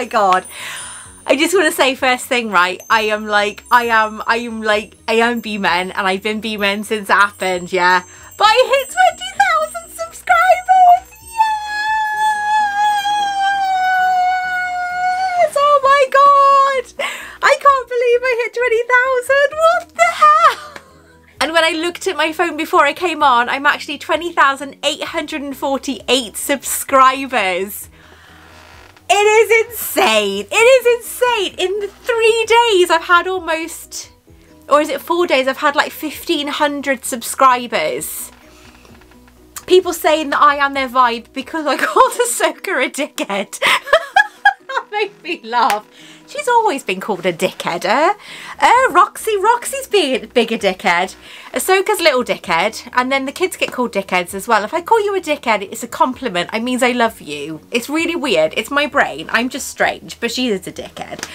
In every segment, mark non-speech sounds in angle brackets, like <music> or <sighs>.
My god. I just want to say first thing, right? I am like, I am, I am like, I am B-Men and I've been B-Men since it happened, yeah. But I hit 20,000 subscribers! Yes! Oh my god! I can't believe I hit 20,000! What the hell? And when I looked at my phone before I came on, I'm actually 20,848 subscribers. It is insane. It is insane. In the three days, I've had almost, or is it four days? I've had like 1,500 subscribers. People saying that I am their vibe because I called Ahsoka a dickhead. <laughs> <laughs> made me laugh. She's always been called a dickhead, eh? Uh, Roxy, Roxy's big, big a dickhead. Ahsoka's little dickhead. And then the kids get called dickheads as well. If I call you a dickhead, it's a compliment. It means I love you. It's really weird. It's my brain. I'm just strange, but she is a dickhead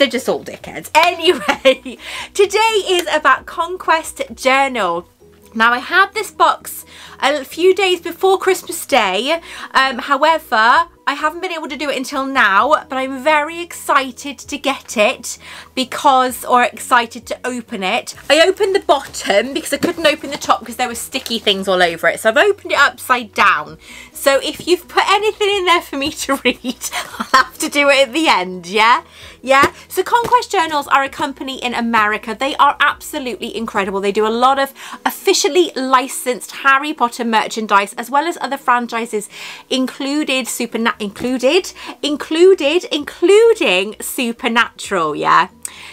they're just all dickheads. <laughs> Anyway, today is about Conquest Journal. Now I had this box a few days before Christmas Day. Um, however, I haven't been able to do it until now, but I'm very excited to get it because, or excited to open it. I opened the bottom because I couldn't open the top because there were sticky things all over it. So I've opened it upside down. So if you've put anything in there for me to <laughs> read, I'll have to do it at the end, yeah? Yeah, so Conquest Journals are a company in America. They are absolutely incredible. They do a lot of officially licensed Harry Potter merchandise as well as other franchises included Supernatural included, included, including Supernatural, yeah.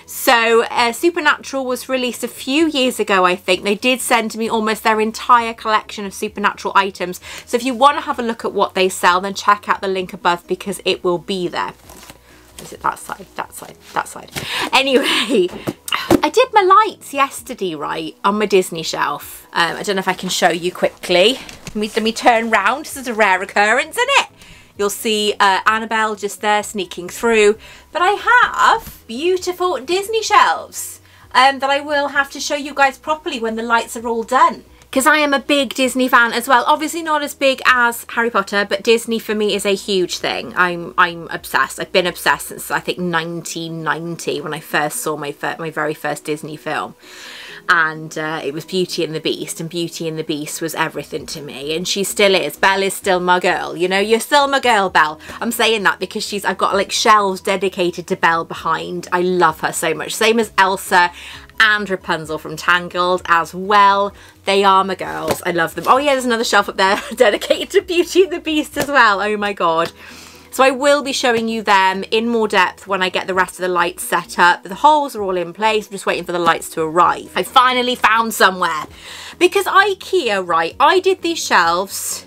So uh, Supernatural was released a few years ago, I think. They did send me almost their entire collection of Supernatural items. So if you want to have a look at what they sell, then check out the link above because it will be there. Is it that side? That side? That side. Anyway, I did my lights yesterday, right, on my Disney shelf. Um, I don't know if I can show you quickly. Let me, let me turn round. This is a rare occurrence, isn't it? You'll see uh, Annabelle just there sneaking through. But I have beautiful Disney shelves um, that I will have to show you guys properly when the lights are all done. Because I am a big Disney fan as well. Obviously not as big as Harry Potter, but Disney for me is a huge thing. I'm I'm obsessed. I've been obsessed since I think 1990 when I first saw my, my very first Disney film and uh, it was Beauty and the Beast and Beauty and the Beast was everything to me and she still is. Belle is still my girl, you know, you're still my girl, Belle. I'm saying that because she's, I've got like shelves dedicated to Belle behind. I love her so much. Same as Elsa and Rapunzel from Tangled as well. They are my girls. I love them. Oh yeah, there's another shelf up there <laughs> dedicated to Beauty and the Beast as well. Oh my God. So I will be showing you them in more depth when I get the rest of the lights set up. The holes are all in place. I'm just waiting for the lights to arrive. I finally found somewhere. Because Ikea, right, I did these shelves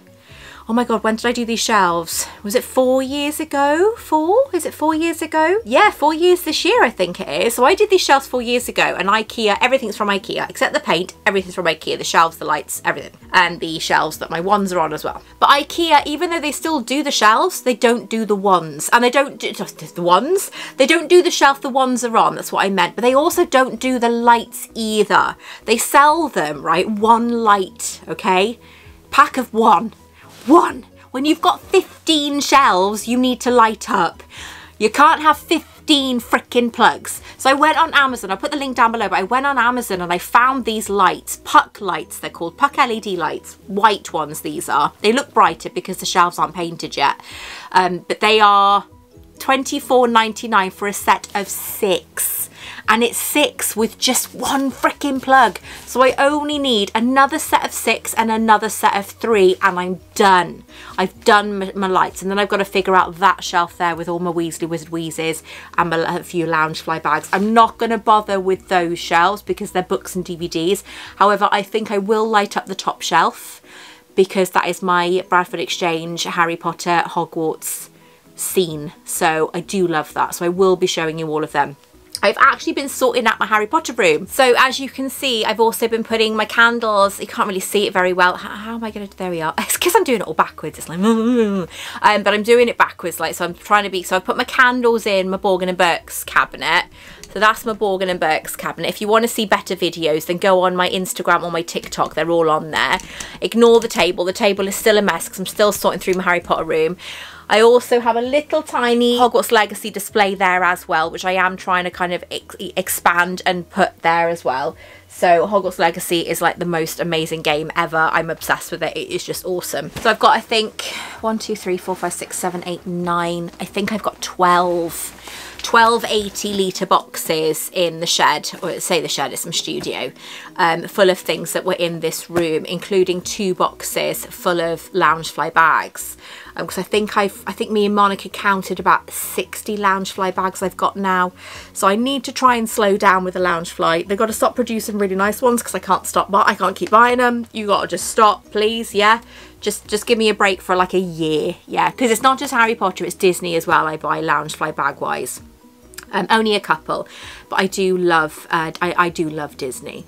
oh my god when did I do these shelves? Was it four years ago? Four? Is it four years ago? Yeah four years this year I think it is. So I did these shelves four years ago and Ikea everything's from Ikea except the paint everything's from Ikea the shelves the lights everything and the shelves that my wands are on as well. But Ikea even though they still do the shelves they don't do the wands and they don't do just the wands they don't do the shelf the wands are on that's what I meant but they also don't do the lights either. They sell them right one light okay? Pack of one one. When you've got 15 shelves you need to light up. You can't have 15 freaking plugs. So I went on Amazon, I'll put the link down below, but I went on Amazon and I found these lights, puck lights they're called, puck LED lights, white ones these are. They look brighter because the shelves aren't painted yet, um, but they are 24.99 for a set of six and it's six with just one freaking plug. So I only need another set of six and another set of three and I'm done. I've done my, lights and then I've got to figure out that shelf there with all my Weasley Wizard Wheezes and a few Loungefly bags. I'm not going to bother with those shelves because they're books and DVDs. However, I think I will light up the top shelf because that is my Bradford Exchange Harry Potter Hogwarts scene. So I do love that. So I will be showing you all of them. I've actually been sorting out my Harry Potter room. So as you can see, I've also been putting my candles. You can't really see it very well. How, how am I going to, there we are. <laughs> It's because I'm doing it all backwards. It's like, <laughs> um, but I'm doing it backwards. Like, so I'm trying to be, so I've put my candles in my Borgin and Burkes cabinet. So that's my Borgin and Burkes cabinet. If you want to see better videos, then go on my Instagram or my TikTok. They're all on there. Ignore the table. The table is still a mess because I'm still sorting through my Harry Potter room. I also have a little tiny Hogwarts Legacy display there as well, which I am trying to kind of ex expand and put there as well. So Hogwarts Legacy is like the most amazing game ever. I'm obsessed with it. It is just awesome. So I've got, I think, one, two, three, four, five, six, seven, eight, nine. I think I've got 12 12 80 litre boxes in the shed, or say the shed, it's some studio, um, full of things that were in this room, including two boxes full of Loungefly bags. Because um, I think I've, I think me and Monica counted about 60 Loungefly bags I've got now. So I need to try and slow down with the Loungefly. They've got to stop producing really nice ones because I can't stop, but I can't keep buying them. You got to just stop, please, yeah? just just give me a break for like a year yeah because it's not just Harry Potter it's Disney as well I buy Loungefly bag wise um, only a couple but I do love uh, I, I do love Disney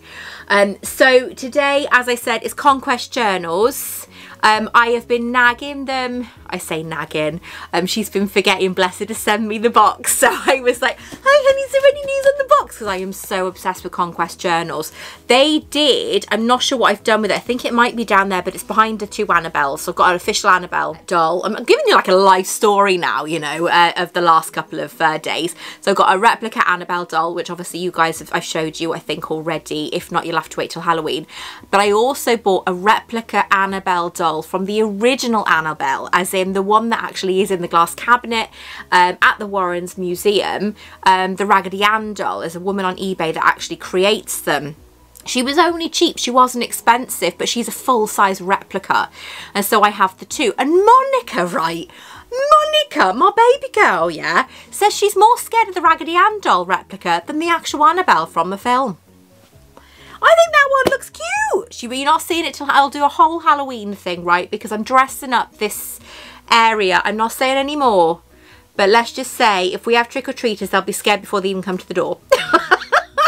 um, so today as I said is Conquest Journals um, I have been nagging them. I say nagging. Um, she's been forgetting, bless her, to send me the box. <laughs> So I was like, hi honey, is there any news on the box? Because I am so obsessed with Conquest Journals. They did, I'm not sure what I've done with it. I think it might be down there, but it's behind the two Annabelles. So I've got an official Annabelle doll. I'm giving you like a life story now, you know, uh, of the last couple of uh, days. So I've got a replica Annabelle doll, which obviously you guys have, I've showed you, I think, already. If not, you'll have to wait till Halloween. But I also bought a replica Annabelle doll doll from the original Annabelle, as in the one that actually is in the glass cabinet um, at the Warrens Museum. Um, the Raggedy Ann doll is a woman on eBay that actually creates them. She was only cheap, she wasn't expensive, but she's a full-size replica. And so I have the two. And Monica, right, Monica, my baby girl, yeah, says she's more scared of the Raggedy Ann doll replica than the actual Annabelle from the film. I think that one looks cute. She, you're not seeing it till I'll do a whole Halloween thing, right? Because I'm dressing up this area. I'm not saying any more. But let's just say, if we have trick-or-treaters, they'll be scared before they even come to the door. <laughs>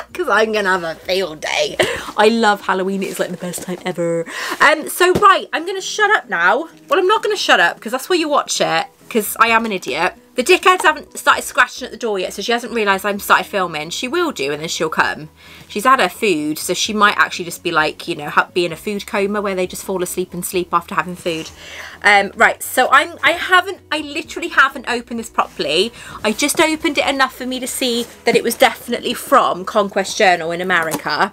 Because I'm going to have a field day. I love Halloween. It's like the best time ever. Um, so, right, I'm going to shut up now. Well, I'm not going to shut up because that's where you watch it. Because I am an idiot. The dickheads haven't started scratching at the door yet, so she hasn't realised I'm started filming. She will do, and then she'll come. She's had her food, so she might actually just be like, you know, be in a food coma where they just fall asleep and sleep after having food. Um, right, so I'm, I haven't, I literally haven't opened this properly. I just opened it enough for me to see that it was definitely from Conquest Journal in America.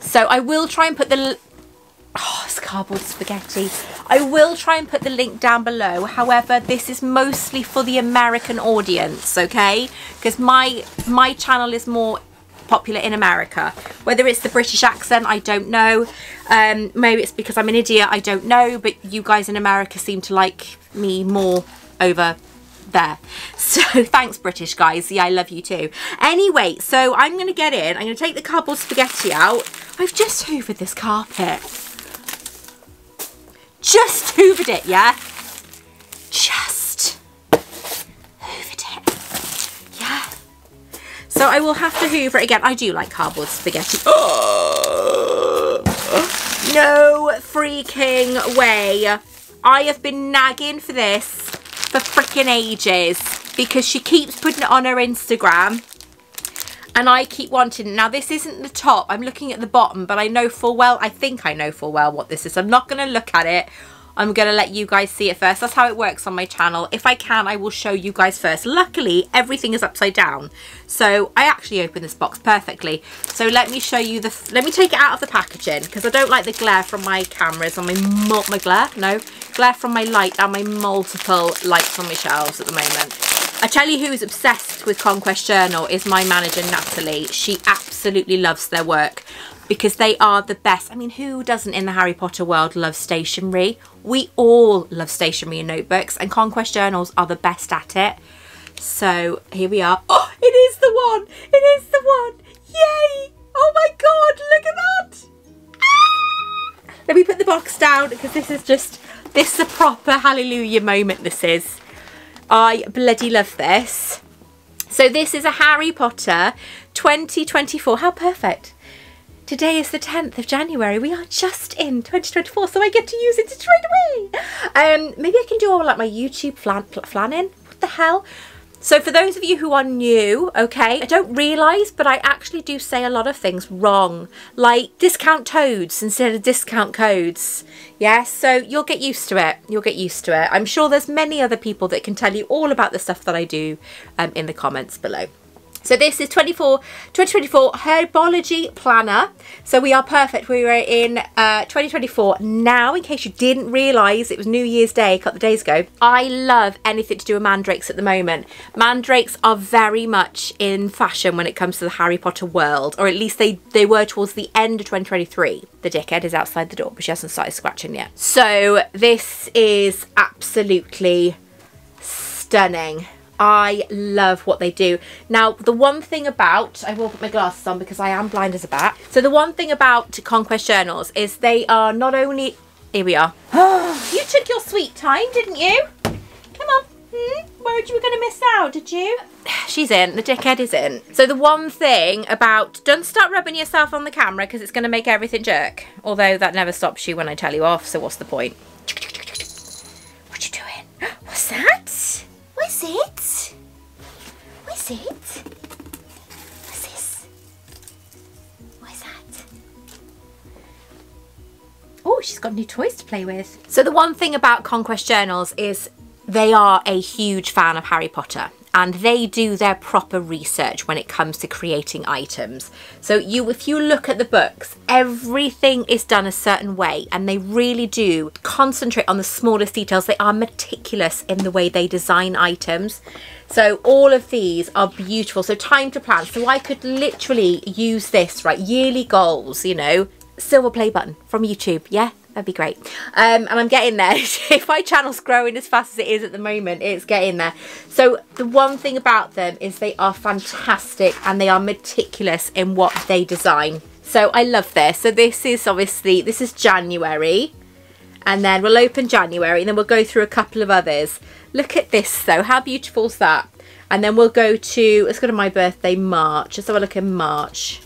So I will try and put the Oh, it's cardboard spaghetti. I will try and put the link down below. However, this is mostly for the American audience, okay? Because my my channel is more popular in America. Whether it's the British accent, I don't know. Um, maybe it's because I'm an idiot, I don't know. But you guys in America seem to like me more over there. <laughs> So thanks British guys. Yeah, I love you too. Anyway, so I'm going to get in. I'm going to take the cardboard spaghetti out. I've just hoovered this carpet just hoovered it, yeah? Just hoovered it, yeah? So I will have to hoover it again. I do like cardboard spaghetti. Oh, <gasps> no freaking way. I have been nagging for this for freaking ages because she keeps putting it on her Instagram and I keep wanting now this isn't the top I'm looking at the bottom but I know full well I think I know full well what this is. I'm not going to look at it I'm going to let you guys see it first. That's how it works on my channel. If I can, I will show you guys first. Luckily, everything is upside down. So I actually opened this box perfectly. So let me show you the, let me take it out of the packaging because I don't like the glare from my cameras on my, my glare, no, glare from my light and my multiple lights on my shelves at the moment. I tell you who is obsessed with Conquest Journal is my manager Natalie. She absolutely loves their work because they are the best. I mean, who doesn't in the Harry Potter world love stationery? We all love stationery and notebooks and Conquest Journals are the best at it. So here we are. Oh, it is the one. It is the one. Yay. Oh my God, look at that. Ah! Let me put the box down because this is just, this is a proper hallelujah moment this is. I bloody love this. So this is a Harry Potter 2024. How perfect. Today is the 10th of January. We are just in 2024, so I get to use it straight away. Um, maybe I can do all like my YouTube flan, flanning. What the hell? So for those of you who are new, okay, I don't realise, but I actually do say a lot of things wrong. Like discount toads instead of discount codes. Yes, so you'll get used to it. You'll get used to it. I'm sure there's many other people that can tell you all about the stuff that I do um, in the comments below. So this is 24, 2024 Herbology Planner. So we are perfect. We are in uh, 2024 now, in case you didn't realise it was New Year's Day a couple of days ago. I love anything to do with mandrakes at the moment. Mandrakes are very much in fashion when it comes to the Harry Potter world, or at least they, they were towards the end of 2023. The dickhead is outside the door, but she hasn't started scratching yet. So this is absolutely stunning. I love what they do. Now, the one thing about, I will put my glasses on because I am blind as a bat. So the one thing about Conquest Journals is they are not only, here we are. <gasps> you took your sweet time, didn't you? Come on. Hmm? Worried you were going to miss out, did you? <sighs> She's in. The dickhead is in. So the one thing about, don't start rubbing yourself on the camera because it's going to make everything jerk. Although that never stops you when I tell you off, so what's the point? What you doing? <gasps> What's that? What's it? What's it? What's this? What's that? Oh, she's got new toys to play with. So the one thing about Conquest Journals is they are a huge fan of Harry Potter and they do their proper research when it comes to creating items. So you if you look at the books, everything is done a certain way and they really do concentrate on the smallest details. They are meticulous in the way they design items. So all of these are beautiful. So time to plan. So I could literally use this, right? Yearly goals, you know, silver play button from YouTube. Yeah, That'd be great. Um, and I'm getting there. <laughs> if my channel's growing as fast as it is at the moment, it's getting there. So the one thing about them is they are fantastic and they are meticulous in what they design. So I love this. So this is obviously, this is January. And then we'll open January and then we'll go through a couple of others. Look at this though. How beautiful is that? And then we'll go to, let's go to my birthday, March. Let's have a look in March.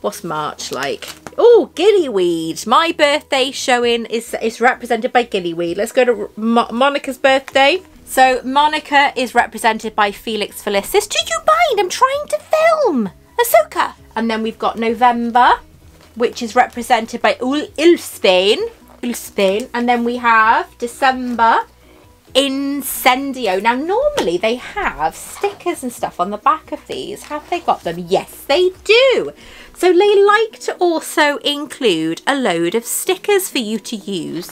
What's March like? Oh, gillyweed. My birthday showing is, is represented by gillyweed. Let's go to Mo Monica's birthday. So Monica is represented by Felix Felicis. Did you mind? I'm trying to film. Ahsoka. And then we've got November, which is represented by Ul Ulfspain. Ulfspain. And then we have December, Incendio. Now, normally they have stickers and stuff on the back of these. Have they got them? Yes, they do. So they like to also include a load of stickers for you to use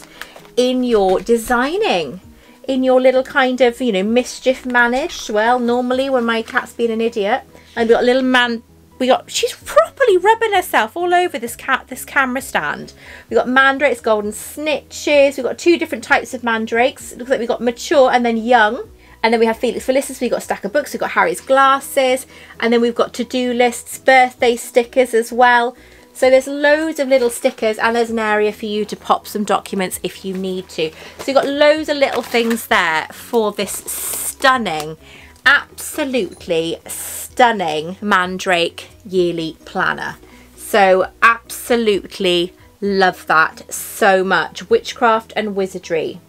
in your designing in your little kind of, you know, mischief managed. Well, normally when my cat's being an idiot, I've got a little man, we got, she's properly rubbing herself all over this cat, this camera stand. We've got mandrakes, golden snitches. We've got two different types of mandrakes. It looks like we've got mature and then young. And then we have Felix Felicis, we've got a stack of books, we've got Harry's glasses, and then we've got to-do lists, birthday stickers as well. So there's loads of little stickers and there's an area for you to pop some documents if you need to. So you've got loads of little things there for this stunning, absolutely stunning Mandrake yearly planner. So absolutely love that so much. Witchcraft and Wizardry.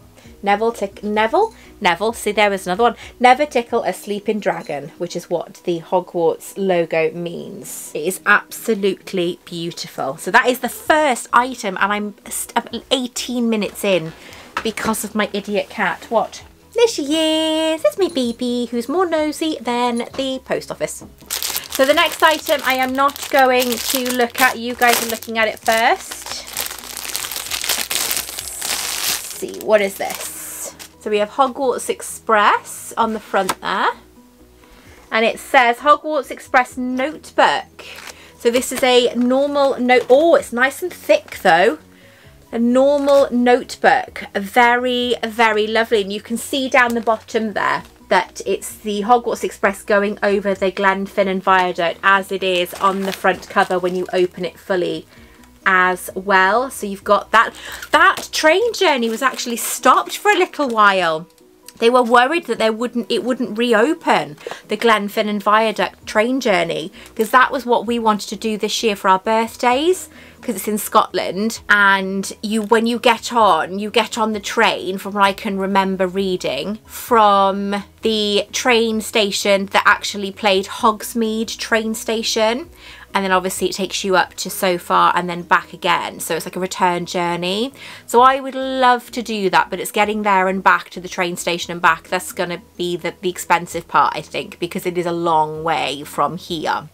Neville, tick, Neville Neville, see there was another one. Never tickle a sleeping dragon, which is what the Hogwarts logo means. It is absolutely beautiful. So that is the first item and I'm 18 minutes in because of my idiot cat. What? There she is. It's my baby who's more nosy than the post office. So the next item I am not going to look at. You guys are looking at it first. See, what is this? So we have Hogwarts Express on the front there. And it says Hogwarts Express Notebook. So this is a normal note. Oh, it's nice and thick though. A normal notebook. Very, very lovely. And you can see down the bottom there that it's the Hogwarts Express going over the Glenfinnan Viaduct as it is on the front cover when you open it fully as well. So you've got that. That train journey was actually stopped for a little while they were worried that there wouldn't it wouldn't reopen the Glenfinnan Viaduct train journey because that was what we wanted to do this year for our birthdays because it's in Scotland and you when you get on you get on the train from what I can remember reading from the train station that actually played Hogsmeade train station and then obviously it takes you up to so far and then back again. So it's like a return journey. So I would love to do that but it's getting there and back to the train station and back. That's gonna be the, the expensive part I think because it is a long way from here.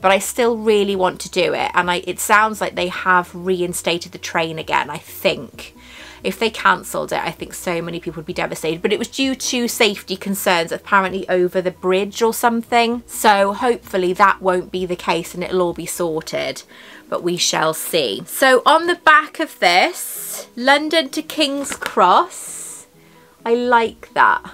But I still really want to do it and I it sounds like they have reinstated the train again I think if they cancelled it, I think so many people would be devastated. But it was due to safety concerns, apparently over the bridge or something. So hopefully that won't be the case and it'll all be sorted. But we shall see. So on the back of this, London to King's Cross. I like that.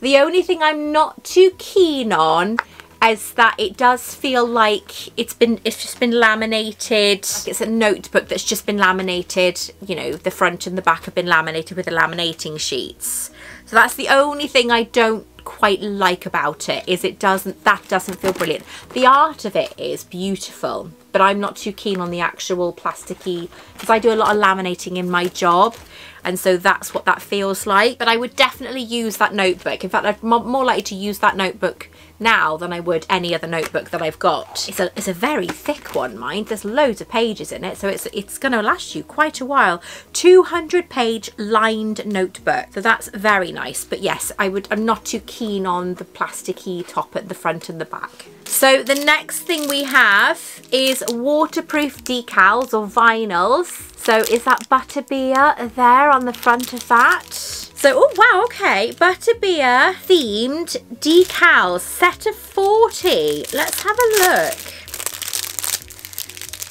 The only thing I'm not too keen on is that it does feel like it's been it's just been laminated. It's a notebook that's just been laminated. You know the front and the back have been laminated with the laminating sheets. So that's the only thing I don't quite like about it is it doesn't that doesn't feel brilliant. The art of it is beautiful but I'm not too keen on the actual plasticky because I do a lot of laminating in my job and so that's what that feels like. But I would definitely use that notebook. In fact I'm more likely to use that notebook now than I would any other notebook that I've got. It's a, it's a very thick one, mind. There's loads of pages in it, so it's, it's going to last you quite a while. 200 page lined notebook. So that's very nice. But yes, I would, I'm not too keen on the plasticky top at the front and the back. So the next thing we have is waterproof decals or vinyls. So is that butterbeer there on the front of that? So, oh wow, okay. Butterbeer themed decals, set of 40. Let's have a look.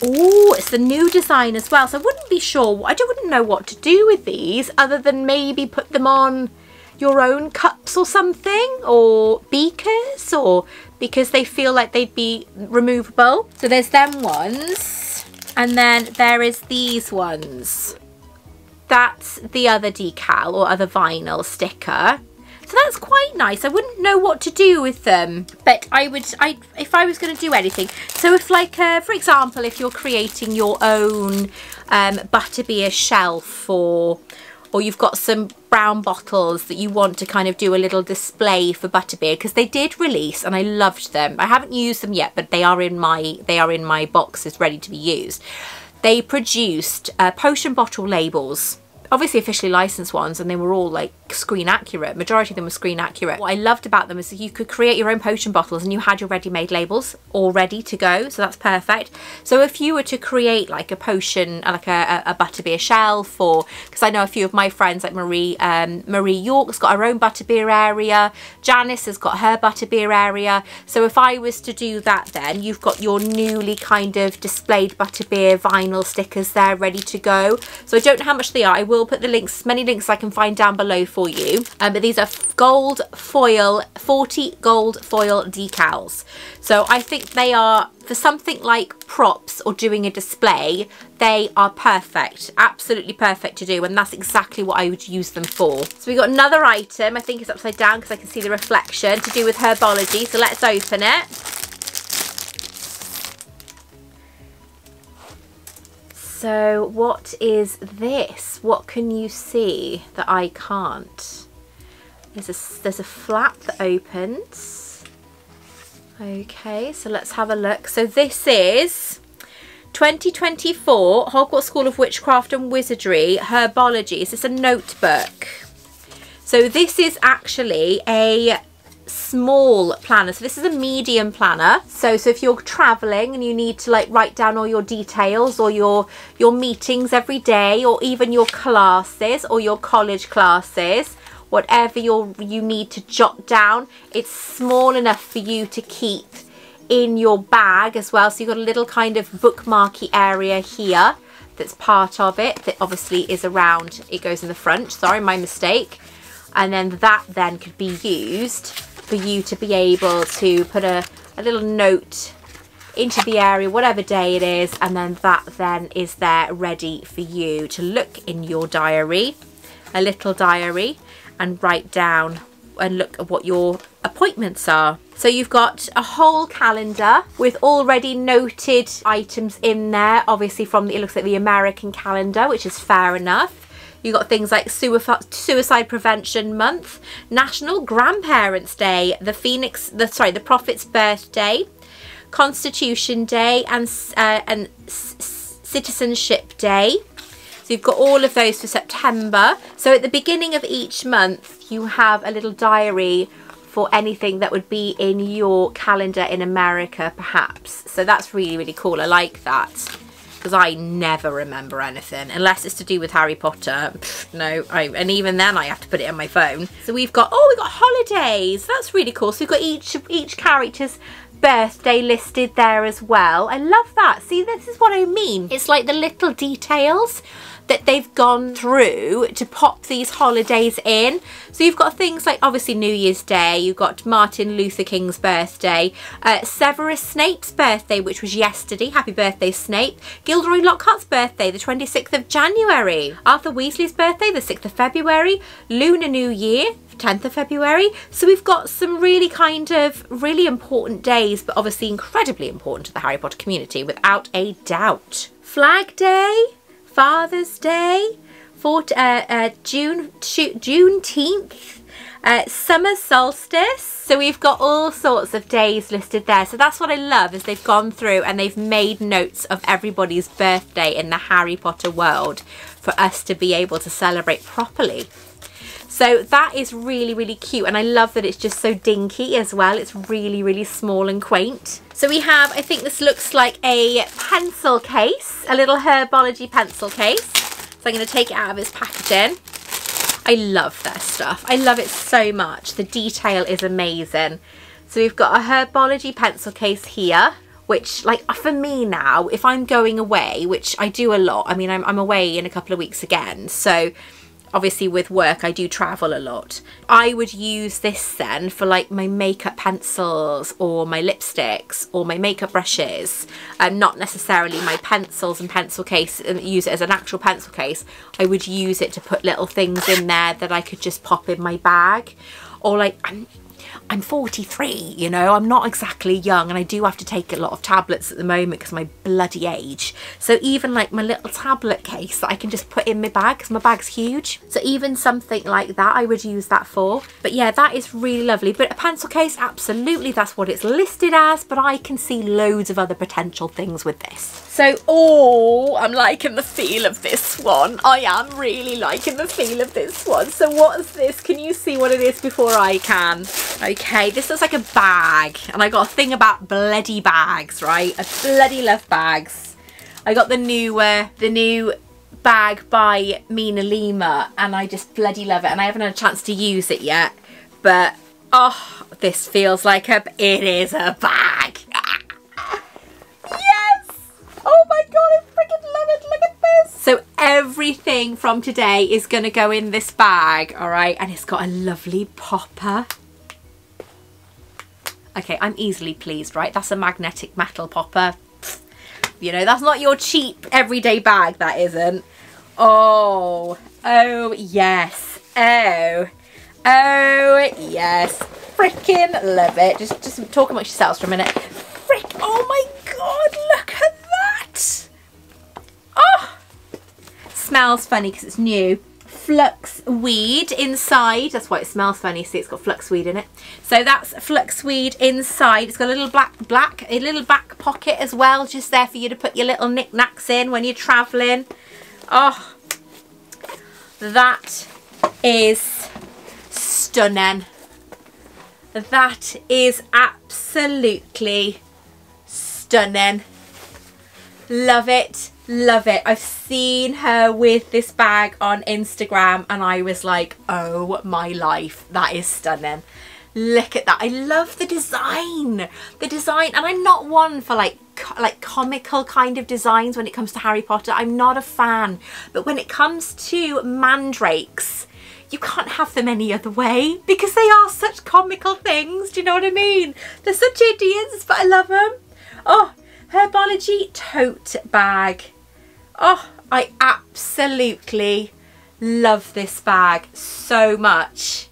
Oh, it's the new design as well. So I wouldn't be sure, I wouldn't know what to do with these other than maybe put them on your own cups or something or beakers or because they feel like they'd be removable. So there's them ones and then there is these ones that's the other decal or other vinyl sticker. So that's quite nice. I wouldn't know what to do with them, but I would, I if I was going to do anything. So if like, uh, for example, if you're creating your own um, butterbeer shelf or, or you've got some brown bottles that you want to kind of do a little display for butterbeer because they did release and I loved them. I haven't used them yet, but they are in my, they are in my boxes ready to be used they produced uh, potion bottle labels obviously officially licensed ones and they were all like screen accurate. Majority of them were screen accurate. What i loved about them is that you could create your own potion bottles and you had your ready-made labels all ready to go so that's perfect. So if you were to create like a potion uh, like a, a butterbeer shelf or because i know a few of my friends like marie um, marie york's got her own butterbeer area janice has got her butterbeer area. So if i was to do that then you've got your newly kind of displayed butterbeer vinyl stickers there ready to go. So i don't know how much they are. I will put the links many links i can find down below for you. Um, but these are gold foil, 40 gold foil decals. So I think they are, for something like props or doing a display, they are perfect. Absolutely perfect to do. And that's exactly what I would use them for. So we got another item. I think it's upside down because I can see the reflection to do with herbology. So let's open it. So what is this? What can you see that I can't? There's a, there's a flap that opens. Okay, so let's have a look. So this is 2024 Hogwarts School of Witchcraft and Wizardry Herbology. Is this a notebook? So this is actually a small planner. So this is a medium planner. So so if you're traveling and you need to like write down all your details or your your meetings every day or even your classes or your college classes whatever you you need to jot down it's small enough for you to keep in your bag as well. So you've got a little kind of bookmarky area here that's part of it that obviously is around it goes in the front. Sorry my mistake. And then that then could be used for you to be able to put a, a little note into the area whatever day it is and then that then is there ready for you to look in your diary a little diary and write down and look at what your appointments are. So you've got a whole calendar with already noted items in there, obviously from the, it looks like the American calendar, which is fair enough. You've got things like Suicide Prevention Month, National Grandparents Day, the Phoenix, the sorry, the Prophet's birthday, Constitution Day, and uh, and Citizenship Day. So you've got all of those for September. So at the beginning of each month, you have a little diary for anything that would be in your calendar in America, perhaps. So that's really, really cool. I like that because I never remember anything unless it's to do with Harry Potter. No, I, and even then I have to put it on my phone. So we've got, oh, we've got holidays. That's really cool. So we've got each, each character's birthday listed there as well. I love that. See, this is what I mean. It's like the little details that they've gone through to pop these holidays in. So you've got things like obviously New Year's Day, you've got Martin Luther King's birthday, uh, Severus Snape's birthday, which was yesterday. Happy birthday, Snape. Gilderoy Lockhart's birthday, the 26th of January. Arthur Weasley's birthday, the 6th of February. Lunar New Year, 10th of February. So we've got some really kind of really important days, but obviously incredibly important to the Harry Potter community without a doubt. Flag Day, Father's Day, for, uh, uh, June, Juneteenth, uh, summer solstice. So we've got all sorts of days listed there. So that's what I love is they've gone through and they've made notes of everybody's birthday in the Harry Potter world for us to be able to celebrate properly. So that is really, really cute. And I love that it's just so dinky as well. It's really, really small and quaint. So we have, I think this looks like a pencil case, a little Herbology pencil case. So I'm going to take it out of its packaging. I love their stuff. I love it so much. The detail is amazing. So we've got a Herbology pencil case here which like uh, for me now if I'm going away which I do a lot I mean I'm, I'm away in a couple of weeks again so obviously with work I do travel a lot. I would use this then for like my makeup pencils or my lipsticks or my makeup brushes and not necessarily my pencils and pencil case and use it as an actual pencil case. I would use it to put little things in there that I could just pop in my bag or like I'm I'm 43, you know, I'm not exactly young and I do have to take a lot of tablets at the moment because my bloody age. So even like my little tablet case that I can just put in my bag because my bag's huge. So even something like that I would use that for. But yeah, that is really lovely. But a pencil case, absolutely, that's what it's listed as. But I can see loads of other potential things with this. So, oh, I'm liking the feel of this one. I am really liking the feel of this one. So what's this? Can you see what it is before I can? Okay, this looks like a bag. And I got a thing about bloody bags, right? I bloody love bags. I got the new, uh, the new bag by MinaLima and I just bloody love it. And I haven't had a chance to use it yet. But, oh, this feels like a, it is a bag. <laughs> Yes! Oh my god, I freaking love it. Look at this. So everything from today is going to go in this bag, all right? And it's got a lovely popper. Okay, I'm easily pleased, right? That's a magnetic metal popper. You know, that's not your cheap everyday bag, that isn't. Oh, oh yes. Oh, oh yes. Freaking love it. Just, just talk amongst yourselves for a minute. Frick, oh my god, look at that. Oh! Smells funny because it's new. Flux weed inside. That's why it smells funny. See, it's got flux weed in it. So that's flux weed inside. It's got a little black, black, a little back pocket as well, just there for you to put your little knickknacks in when you're travelling. Oh, that is stunning. That is absolutely stunning. Love it. Love it. I've seen her with this bag on Instagram and I was like, oh my life, that is stunning. Look at that. I love the design. The design, and I'm not one for like like comical kind of designs when it comes to Harry Potter. I'm not a fan. But when it comes to mandrakes, you can't have them any other way because they are such comical things. Do you know what I mean? They're such idiots, but I love them. Oh, Herbology tote bag. Oh, I absolutely love this bag so much.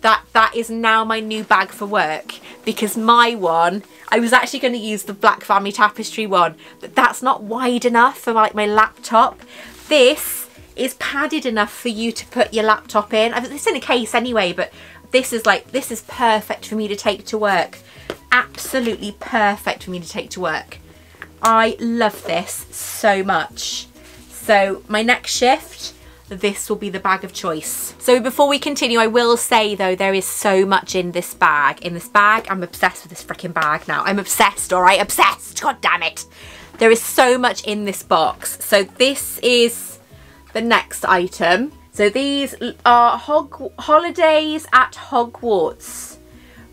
That that is now my new bag for work because my one I was actually going to use the black family tapestry one but that's not wide enough for like my laptop. This is padded enough for you to put your laptop in. It's in a case anyway but this is like this is perfect for me to take to work. Absolutely perfect for me to take to work I love this so much so my next shift this will be the bag of choice. So before we continue, I will say though, there is so much in this bag. In this bag, I'm obsessed with this freaking bag now. I'm obsessed, all right? Obsessed, god damn it. There is so much in this box. So this is the next item. So these are Hog Holidays at Hogwarts.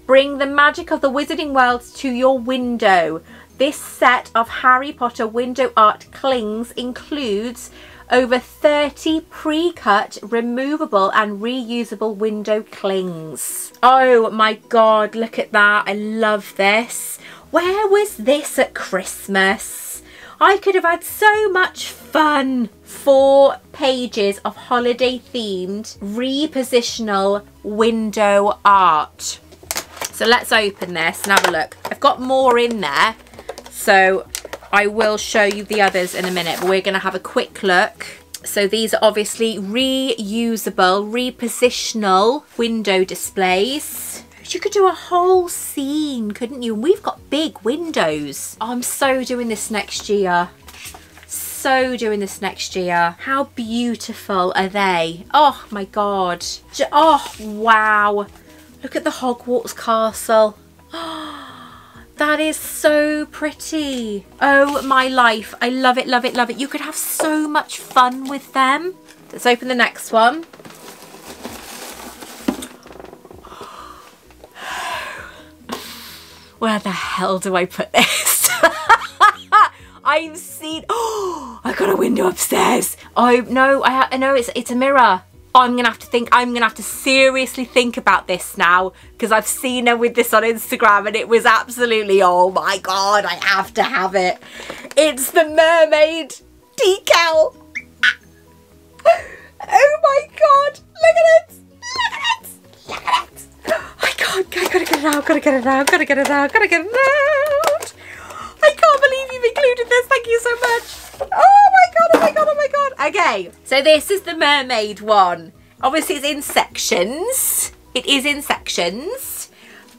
Bring the magic of the wizarding world to your window. This set of Harry Potter window art clings includes over 30 pre-cut, removable and reusable window clings. Oh my god, look at that. I love this. Where was this at Christmas? I could have had so much fun. Four pages of holiday themed repositional window art. So let's open this and have a look. I've got more in there. So I will show you the others in a minute, but we're going to have a quick look. So these are obviously reusable, repositional window displays. You could do a whole scene, couldn't you? We've got big windows. I'm so doing this next year. So doing this next year. How beautiful are they? Oh my God. Oh, wow. Look at the Hogwarts castle. <gasps> Oh, that is so pretty. Oh my life. I love it, love it, love it. You could have so much fun with them. Let's open the next one. <sighs> Where the hell do I put this? <laughs> I've seen, oh, <gasps> I got a window upstairs. Oh, no, I, I know it's, it's a mirror. I'm gonna have to think, I'm gonna have to seriously think about this now because I've seen her with this on Instagram and it was absolutely, oh my God, I have to have it. It's the mermaid decal. <laughs> Oh my God, look at it, look at it, look at it. I can't, I gotta get it out, gotta get it out, gotta get it out, gotta get it out. I can't believe you've included this, thank you so much. Oh my God, oh my God, oh my God. Okay, so this is the mermaid one. Obviously it's in sections. It is in sections,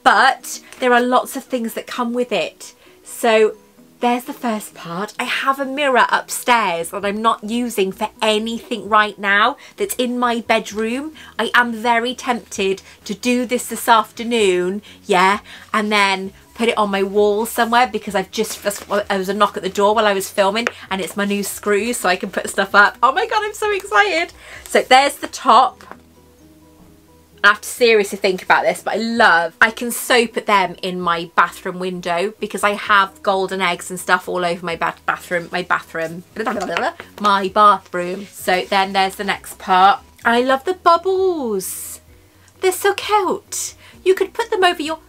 but there are lots of things that come with it. So there's the first part. I have a mirror upstairs that I'm not using for anything right now that's in my bedroom. I am very tempted to do this this afternoon, yeah, and then put it on my wall somewhere because I've just, there was a knock at the door while I was filming and it's my new screws so I can put stuff up. Oh my god, I'm so excited. So there's the top. I have to seriously think about this, but I love, I can soap at them in my bathroom window because I have golden eggs and stuff all over my ba bathroom, my bathroom, my bathroom. So then there's the next part. I love the bubbles. They're so cute. You could put them over your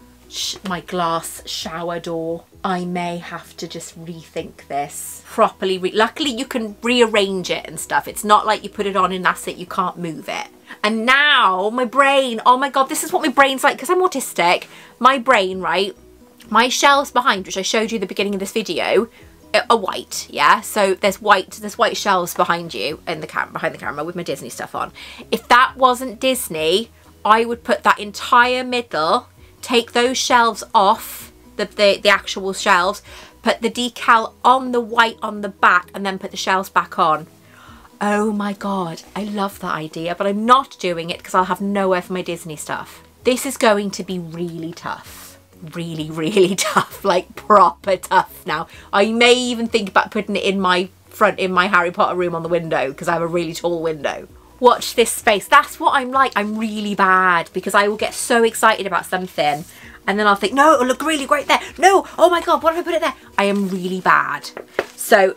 my glass shower door. I may have to just rethink this properly. Re Luckily you can rearrange it and stuff. It's not like you put it on and that's it, you can't move it. And now my brain, oh my God, this is what my brain's like because I'm autistic. My brain, right, my shelves behind, which I showed you at the beginning of this video, are white, yeah? So there's white, there's white shelves behind you in the camera, behind the camera with my Disney stuff on. If that wasn't Disney, I would put that entire middle take those shelves off, the, the, the actual shelves, put the decal on the white on the back and then put the shelves back on. Oh my god, I love that idea, but I'm not doing it because I'll have nowhere for my Disney stuff. This is going to be really tough. Really, <laughs> really tough, like proper tough now. I may even think about putting it in my front, in my Harry Potter room on the window because I have a really tall window watch this space. That's what I'm like. I'm really bad because I will get so excited about something and then I'll think, no, it'll look really great there. No, oh my God, what if I put it there? I am really bad. So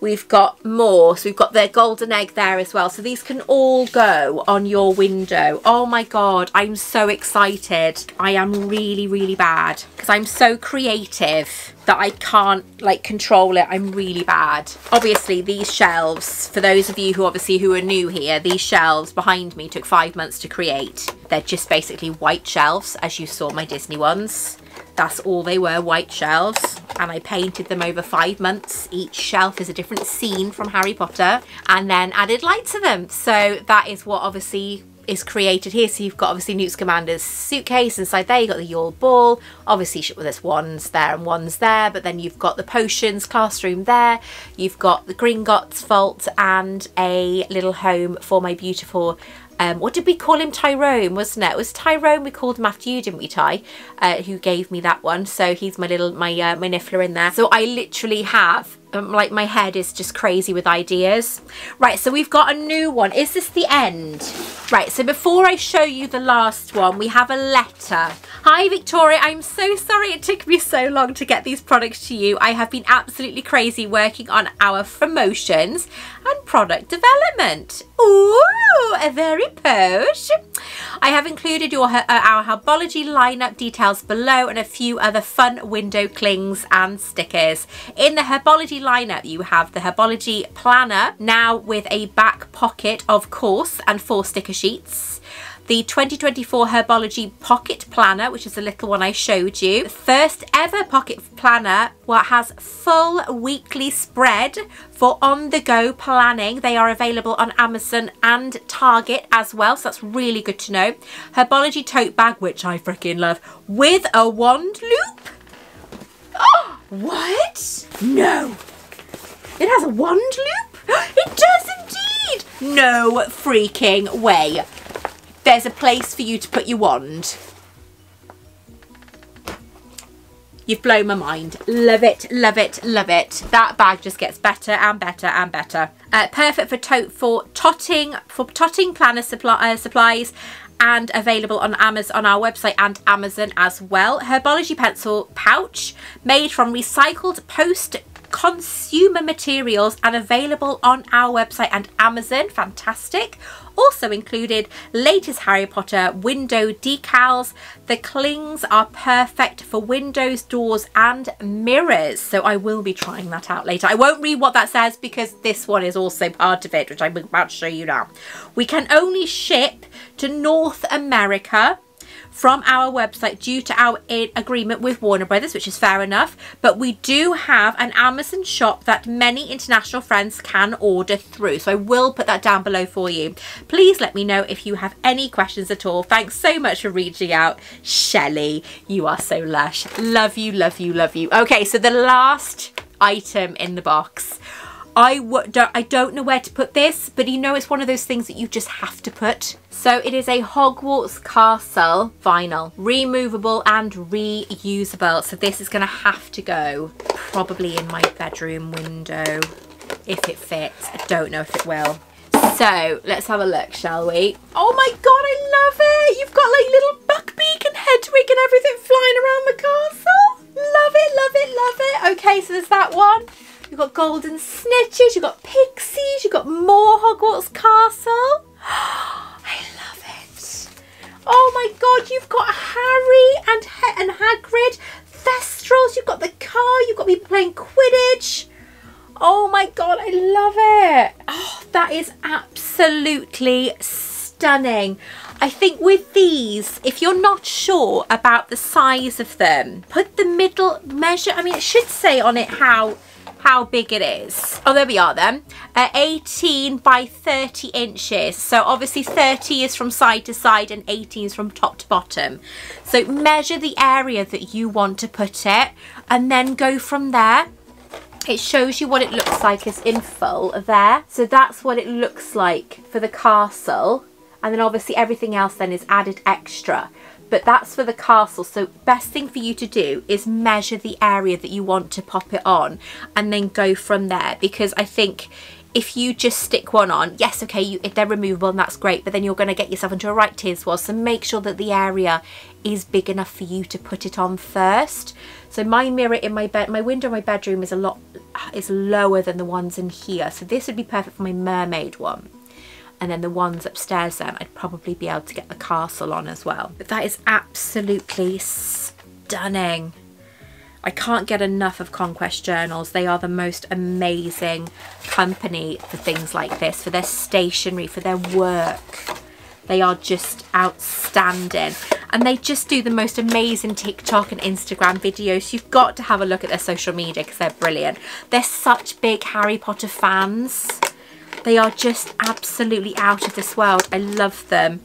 we've got more so we've got the golden egg there as well. So these can all go on your window. Oh my god i'm so excited. I am really really bad because i'm so creative that i can't like control it. I'm really bad. Obviously these shelves for those of you who obviously who are new here these shelves behind me took five months to create. They're just basically white shelves as you saw my disney ones that's all they were white shelves and I painted them over five months. Each shelf is a different scene from Harry Potter and then added light to them. So that is what obviously is created here. So you've got obviously Newt Scamander's suitcase inside there. You've got the Yule Ball. Obviously there's wands there and wands there. But then you've got the potions classroom there. You've got the Gringotts vault and a little home for my beautiful um, what did we call him? Tyrone, wasn't it? It was Tyrone we called him after you, didn't we, Ty? Uh, who gave me that one. So he's my little, my, uh, my niffler in there. So I literally have um, like my head is just crazy with ideas. Right, so we've got a new one. Is this the end? Right, so before I show you the last one, we have a letter. Hi Victoria, I'm so sorry it took me so long to get these products to you. I have been absolutely crazy working on our promotions and product development. Ooh, a very posh. I have included your uh, our Herbology lineup details below and a few other fun window clings and stickers. In the Herbology lineup, you have the Herbology Planner, now with a back pocket, of course, and four sticker sheets the 2024 Herbology Pocket Planner, which is the little one I showed you. The first ever pocket planner what has full weekly spread for on-the-go planning. They are available on Amazon and Target as well, so that's really good to know. Herbology tote bag, which I freaking love, with a wand loop. Oh, what? No. It has a wand loop? <gasps> It does indeed. No freaking way there's a place for you to put your wand. You've blown my mind. Love it, love it, love it. That bag just gets better and better and better. Uh, perfect for tote for totting for totting planner supply, uh, supplies and available on Amazon on our website and Amazon as well. Herbology pencil pouch made from recycled post consumer materials and available on our website and Amazon. Fantastic. Also included latest Harry Potter window decals. The clings are perfect for windows, doors and mirrors. So I will be trying that out later. I won't read what that says because this one is also part of it, which I'm about to show you now. We can only ship to North America from our website due to our agreement with Warner Brothers, which is fair enough. But we do have an Amazon shop that many international friends can order through. So I will put that down below for you. Please let me know if you have any questions at all. Thanks so much for reaching out. Shelley, you are so lush. Love you, love you, love you. Okay, so the last item in the box. I don't, I don't know where to put this, but you know it's one of those things that you just have to put. So it is a Hogwarts Castle vinyl, removable and reusable. So this is going to have to go probably in my bedroom window if it fits. I don't know if it will. So let's have a look, shall we? Oh my god, I love it! You've got like little Buckbeak and Hedwig and everything flying around the castle. Love it, love it, love it. Okay, so there's that one. You've got golden snitches, you've got pixies, you've got more Hogwarts Castle. <gasps> I love it. Oh my god, you've got Harry and, and Hagrid, Thestrals, you've got the car, you've got me playing Quidditch. Oh my god, I love it. Oh, that is absolutely stunning. I think with these, if you're not sure about the size of them, put the middle measure, I mean, it should say on it how how big it is. Oh, there we are then. Uh, 18 by 30 inches. So obviously 30 is from side to side and 18 is from top to bottom. So measure the area that you want to put it and then go from there. It shows you what it looks like is in full there. So that's what it looks like for the castle. And then obviously everything else then is added extra but that's for the castle so best thing for you to do is measure the area that you want to pop it on and then go from there because I think if you just stick one on, yes, okay, you, if they're removable and that's great, but then you're going to get yourself into a right tear swell. So make sure that the area is big enough for you to put it on first. So my mirror in my bed, my window in my bedroom is a lot, is lower than the ones in here. So this would be perfect for my mermaid one. And then the ones upstairs then, I'd probably be able to get the castle on as well. But that is absolutely stunning. I can't get enough of Conquest Journals. They are the most amazing company for things like this, for their stationery, for their work. They are just outstanding. And they just do the most amazing TikTok and Instagram videos. You've got to have a look at their social media because they're brilliant. They're such big Harry Potter fans. They are just absolutely out of this world. I love them.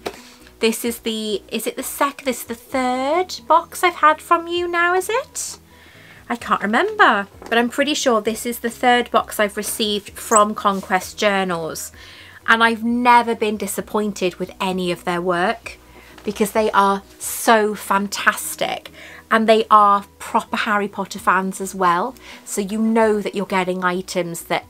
This is the, is it the second, this is the third box I've had from you now, is it? I can't remember, but I'm pretty sure this is the third box I've received from Conquest Journals. And I've never been disappointed with any of their work because they are so fantastic and they are proper Harry Potter fans as well. So you know that you're getting items that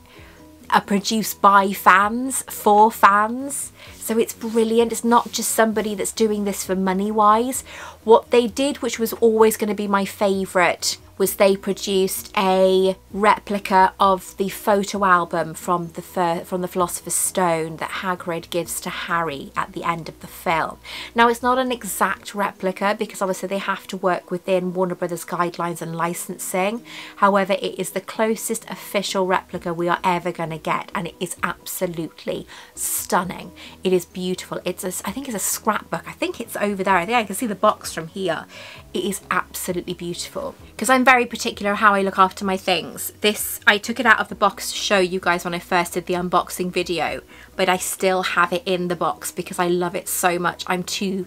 are produced by fans, for fans. So it's brilliant. It's not just somebody that's doing this for money wise. What they did, which was always going to be my favourite, was they produced a replica of the photo album from the from the Philosopher's Stone that Hagrid gives to Harry at the end of the film. Now it's not an exact replica because obviously they have to work within Warner Brothers guidelines and licensing. However, it is the closest official replica we are ever going to get and it is absolutely stunning. It is beautiful. It's a, I think it's a scrapbook. I think it's over there. I think I can see the box from here. It is absolutely beautiful because I'm very particular how I look after my things. This, I took it out of the box to show you guys when I first did the unboxing video, but I still have it in the box because I love it so much. I'm too,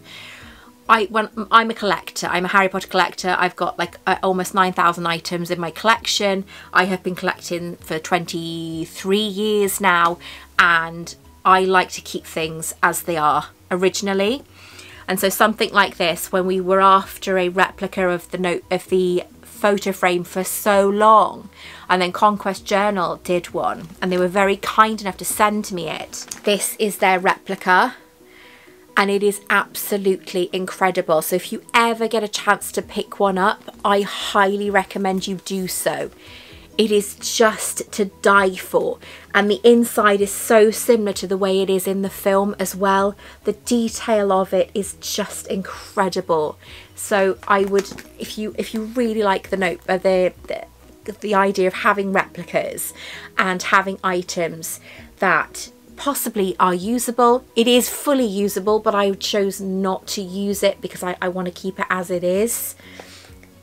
I when I'm a collector, I'm a Harry Potter collector. I've got like uh, almost 9,000 items in my collection. I have been collecting for 23 years now and I like to keep things as they are originally. And so something like this, when we were after a replica of the note of the photo frame for so long and then Conquest Journal did one and they were very kind enough to send me it. This is their replica and it is absolutely incredible. So if you ever get a chance to pick one up, I highly recommend you do so. It is just to die for. And the inside is so similar to the way it is in the film as well. The detail of it is just incredible. So I would, if you if you really like the note, uh, the, the the idea of having replicas and having items that possibly are usable. It is fully usable, but I chose not to use it because I, I want to keep it as it is.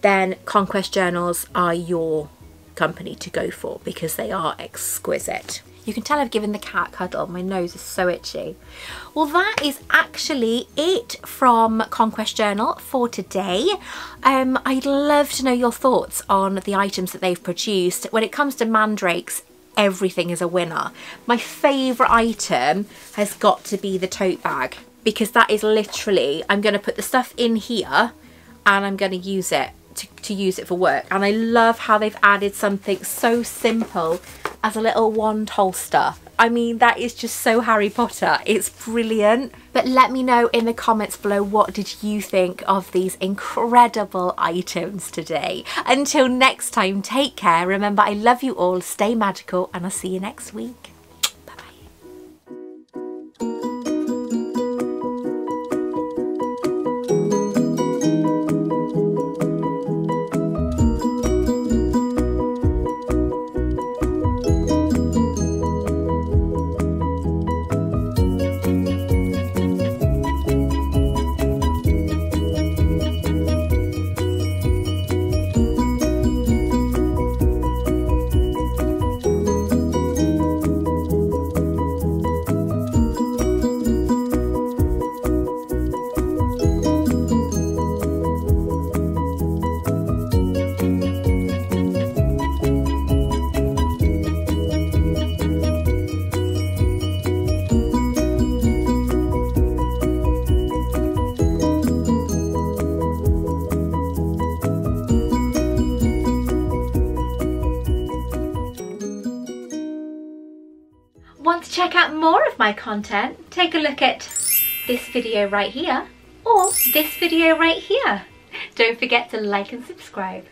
Then Conquest Journals are your company to go for because they are exquisite. You can tell I've given the cat cuddle. My nose is so itchy. Well, that is actually it from Conquest Journal for today. Um, I'd love to know your thoughts on the items that they've produced. When it comes to mandrakes, everything is a winner. My favourite item has got to be the tote bag because that is literally, I'm going to put the stuff in here and I'm going to use it to, to use it for work. And I love how they've added something so simple as a little wand holster. I mean, that is just so Harry Potter. It's brilliant. But let me know in the comments below what did you think of these incredible items today. Until next time, take care. Remember, I love you all. Stay magical and I'll see you next week. Content? Take a look at this video right here or this video right here. Don't forget to like and subscribe.